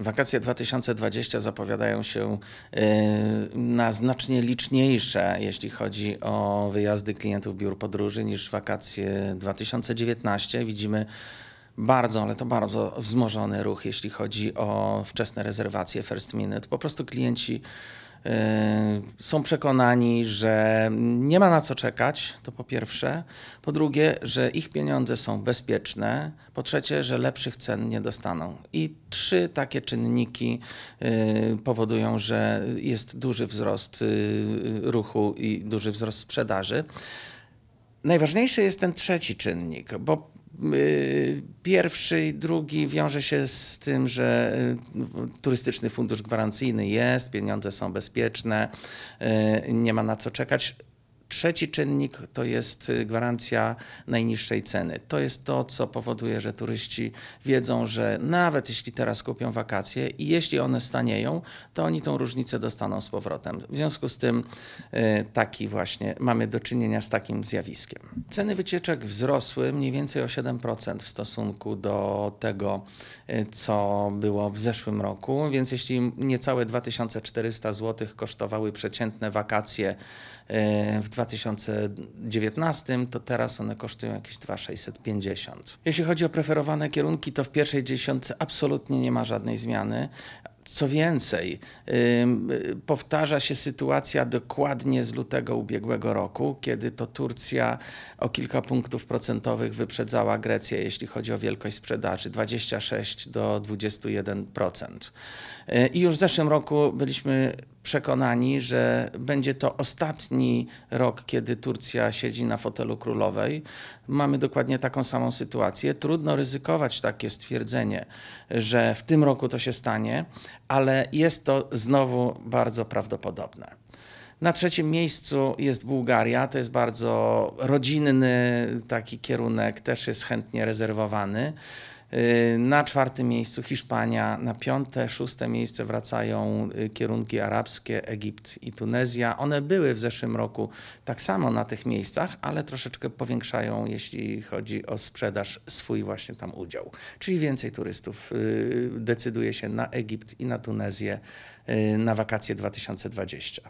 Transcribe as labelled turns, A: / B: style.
A: Wakacje 2020 zapowiadają się y, na znacznie liczniejsze, jeśli chodzi o wyjazdy klientów biur podróży, niż wakacje 2019. Widzimy bardzo, ale to bardzo wzmożony ruch, jeśli chodzi o wczesne rezerwacje first minute. Po prostu klienci są przekonani, że nie ma na co czekać, to po pierwsze. Po drugie, że ich pieniądze są bezpieczne. Po trzecie, że lepszych cen nie dostaną. I trzy takie czynniki y, powodują, że jest duży wzrost y, ruchu i duży wzrost sprzedaży. Najważniejszy jest ten trzeci czynnik, bo pierwszy i drugi wiąże się z tym, że y, turystyczny fundusz gwarancyjny jest, pieniądze są bezpieczne, y, nie ma na co czekać. Trzeci czynnik to jest y, gwarancja najniższej ceny. To jest to, co powoduje, że turyści wiedzą, że nawet jeśli teraz kupią wakacje i jeśli one stanieją, to oni tą różnicę dostaną z powrotem. W związku z tym y, taki właśnie mamy do czynienia z takim zjawiskiem. Ceny wycieczek wzrosły mniej więcej o 7% w stosunku do tego, y, co było w zeszłym roku, więc jeśli niecałe 2400 zł kosztowały przeciętne wakacje w 2019, to teraz one kosztują jakieś 2,650. Jeśli chodzi o preferowane kierunki, to w pierwszej dziesiątce absolutnie nie ma żadnej zmiany. Co więcej, powtarza się sytuacja dokładnie z lutego ubiegłego roku, kiedy to Turcja o kilka punktów procentowych wyprzedzała Grecję, jeśli chodzi o wielkość sprzedaży 26 do 21%. Y, I już w zeszłym roku byliśmy przekonani, że będzie to ostatni rok, kiedy Turcja siedzi na fotelu królowej. Mamy dokładnie taką samą sytuację. Trudno ryzykować takie stwierdzenie, że w tym roku to się stanie, ale jest to znowu bardzo prawdopodobne. Na trzecim miejscu jest Bułgaria, to jest bardzo rodzinny taki kierunek, też jest chętnie rezerwowany. Y, na czwartym miejscu Hiszpania, na piąte, szóste miejsce wracają y, kierunki arabskie, Egipt i Tunezja. One były w zeszłym roku tak samo na tych miejscach, ale troszeczkę powiększają, jeśli chodzi o sprzedaż, swój właśnie tam udział. Czyli więcej turystów y, decyduje się na Egipt i na Tunezję na wakacje 2020.